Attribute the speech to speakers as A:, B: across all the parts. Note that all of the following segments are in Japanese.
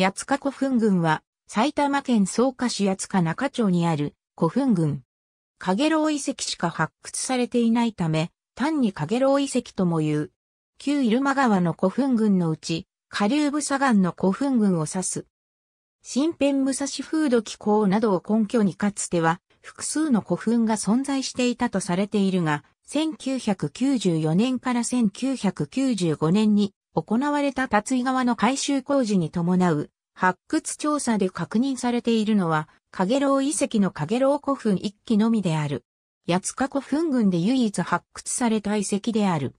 A: 八塚古墳群は、埼玉県草加市八塚中町にある古墳群。影楼遺跡しか発掘されていないため、単に影楼遺跡とも言う。旧入間川の古墳群のうち、下流部左岸の古墳群を指す。新編武蔵風土気候などを根拠にかつては、複数の古墳が存在していたとされているが、1994年から1995年に行われた達井川の改修工事に伴う発掘調査で確認されているのは、影楼遺跡の影楼古墳一基のみである。八塚古墳群で唯一発掘された遺跡である。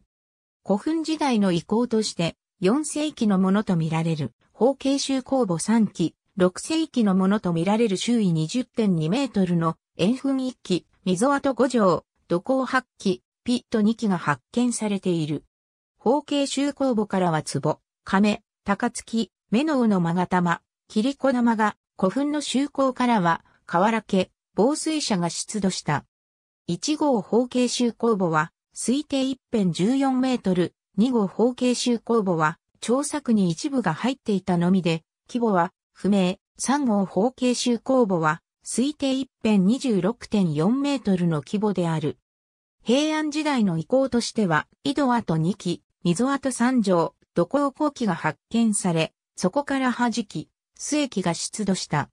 A: 古墳時代の遺構として、4世紀のものとみられる、方形周工墓3基、6世紀のものとみられる周囲20.2メートルの円墳1基、溝跡5条、土工8基、ピット2基が発見されている。方形周工墓からは壺、亀、高月、目の尾の勾玉、切子玉が、古墳の周工からは、河原家、防水車が出土した。1号方形周工墓は、推定一辺14メートル、2号方形周工墓は、調作に一部が入っていたのみで、規模は不明、3号方形周工墓は、推定一辺26.4メートルの規模である。平安時代の遺構としては、井戸跡2基、溝跡3条、土工後期が発見され、そこから弾き、末期が出土した。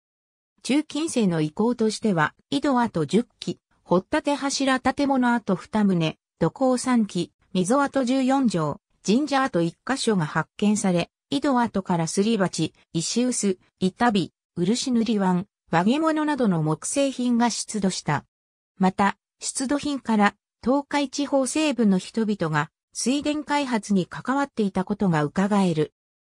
A: 中近世の遺構としては、井戸跡10基、掘立柱建物跡2棟、土工3基、溝跡14条、神社跡1箇所が発見され、井戸跡からすり鉢、石臼、板火、漆塗り碗、和毛物などの木製品が出土した。また、出土品から東海地方西部の人々が水田開発に関わっていたことが伺える。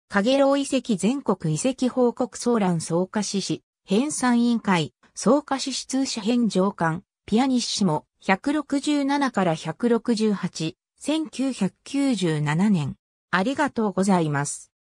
A: 影楼遺跡全国遺跡報告総覧草加市市、編纂委員会、草加市市通社編上官、ピアニッシモ、167から168、1997年。ありがとうございます。